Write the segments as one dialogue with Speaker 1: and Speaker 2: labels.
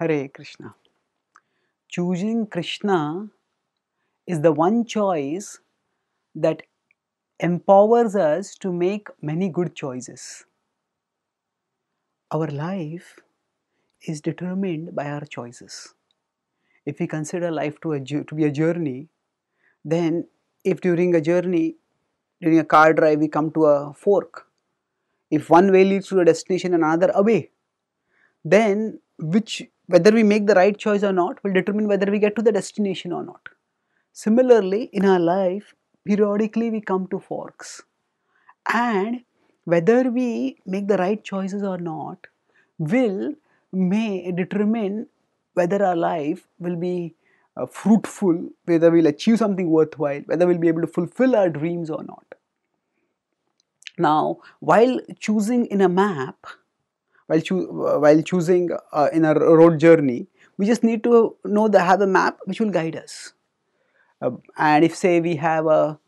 Speaker 1: Hare Krishna. Choosing Krishna is the one choice that empowers us to make many good choices. Our life is determined by our choices. If we consider life to, a, to be a journey, then if during a journey, during a car drive, we come to a fork, if one way leads to a destination and another away, then which whether we make the right choice or not will determine whether we get to the destination or not. Similarly, in our life, periodically we come to forks, and whether we make the right choices or not will may determine whether our life will be uh, fruitful, whether we'll achieve something worthwhile, whether we'll be able to fulfill our dreams or not. Now, while choosing in a map, while, cho- while choosing uh, in a road journey, we just need to know the have a map which will guide us. Uh, and if say we have a,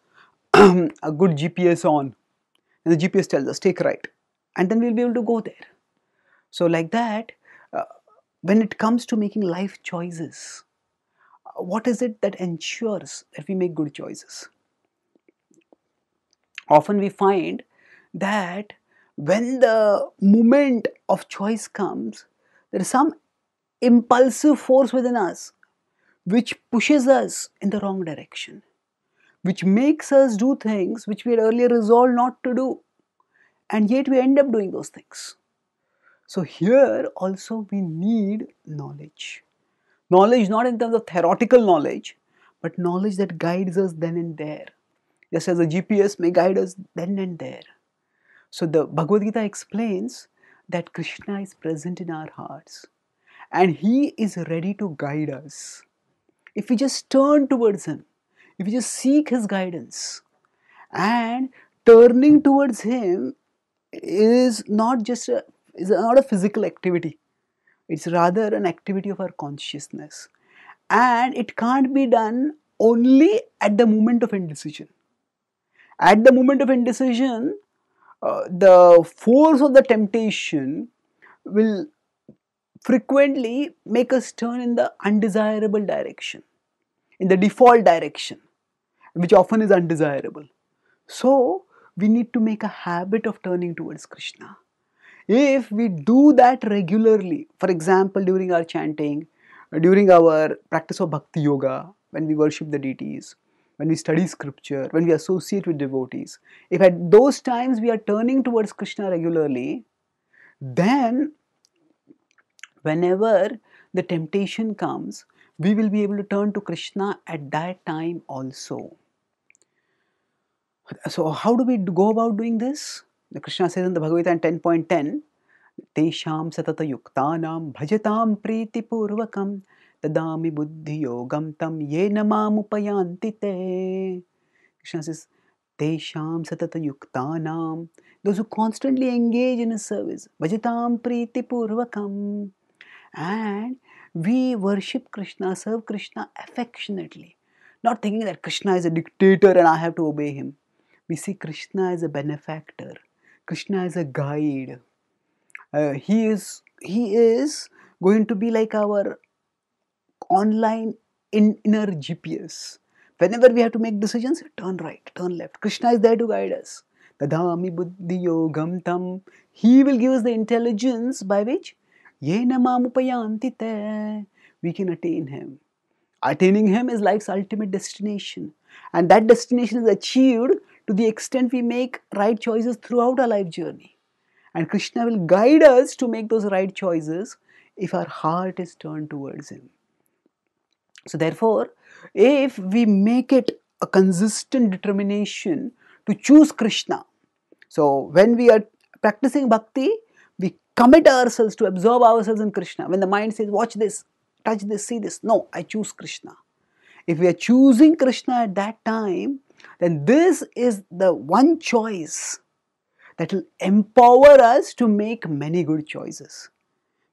Speaker 1: a good GPS on, and the GPS tells us take right, and then we'll be able to go there. So like that, uh, when it comes to making life choices, uh, what is it that ensures that we make good choices? Often we find that when the moment of choice comes, there is some impulsive force within us which pushes us in the wrong direction, which makes us do things which we had earlier resolved not to do, and yet we end up doing those things. So, here also we need knowledge. Knowledge not in terms of theoretical knowledge, but knowledge that guides us then and there, just as a GPS may guide us then and there. So the Bhagavad Gita explains that Krishna is present in our hearts and he is ready to guide us. If we just turn towards him, if we just seek his guidance, and turning towards him is not just a is not a physical activity. It's rather an activity of our consciousness. And it can't be done only at the moment of indecision. At the moment of indecision uh, the force of the temptation will frequently make us turn in the undesirable direction, in the default direction, which often is undesirable. So, we need to make a habit of turning towards Krishna. If we do that regularly, for example, during our chanting, during our practice of bhakti yoga, when we worship the deities, when we study scripture, when we associate with devotees, if at those times we are turning towards Krishna regularly, then whenever the temptation comes, we will be able to turn to Krishna at that time also. So, how do we go about doing this? The Krishna says in the Bhagavad Gita 10.10, Tesham satata yuktanam bhajatam priti purvakam तदामि बुद्धि योगम तम ये न मामुपयांति सतत युक्तानां those engage in a service भजताम Preeti and we worship Krishna serve Krishna affectionately not thinking that Krishna is a dictator and I have to obey him we see Krishna is a benefactor Krishna is a guide he is he is going to be like our online in inner GPS. Whenever we have to make decisions, turn right, turn left. Krishna is there to guide us. Dadami buddhi yogam tam. He will give us the intelligence by which we can attain him. Attaining him is life's ultimate destination. And that destination is achieved to the extent we make right choices throughout our life journey. And Krishna will guide us to make those right choices if our heart is turned towards Him. So, therefore, if we make it a consistent determination to choose Krishna, so when we are practicing bhakti, we commit ourselves to absorb ourselves in Krishna. When the mind says, Watch this, touch this, see this, no, I choose Krishna. If we are choosing Krishna at that time, then this is the one choice that will empower us to make many good choices.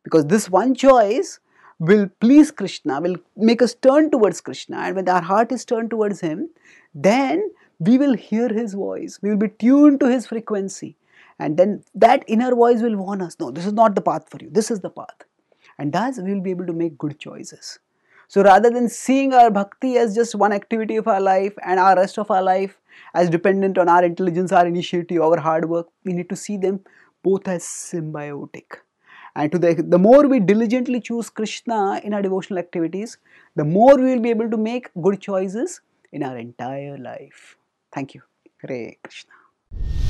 Speaker 1: Because this one choice will please Krishna, will make us turn towards Krishna, and when our heart is turned towards Him, then we will hear His voice, we will be tuned to His frequency, and then that inner voice will warn us no, this is not the path for you, this is the path. And thus we will be able to make good choices. So rather than seeing our bhakti as just one activity of our life and our rest of our life as dependent on our intelligence, our initiative, our hard work, we need to see them both as symbiotic. And to the, the more we diligently choose Krishna in our devotional activities, the more we will be able to make good choices in our entire life. Thank you. Hare Krishna.